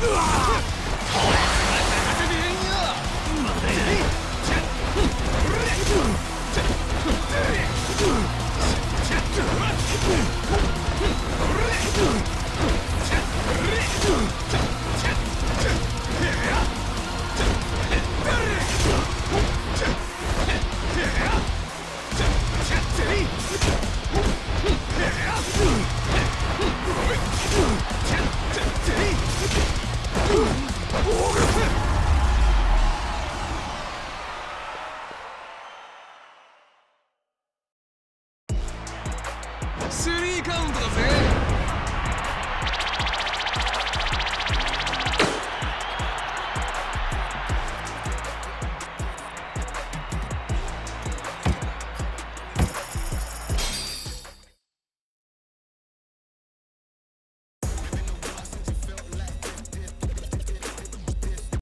呃啊スリーカウントだぜ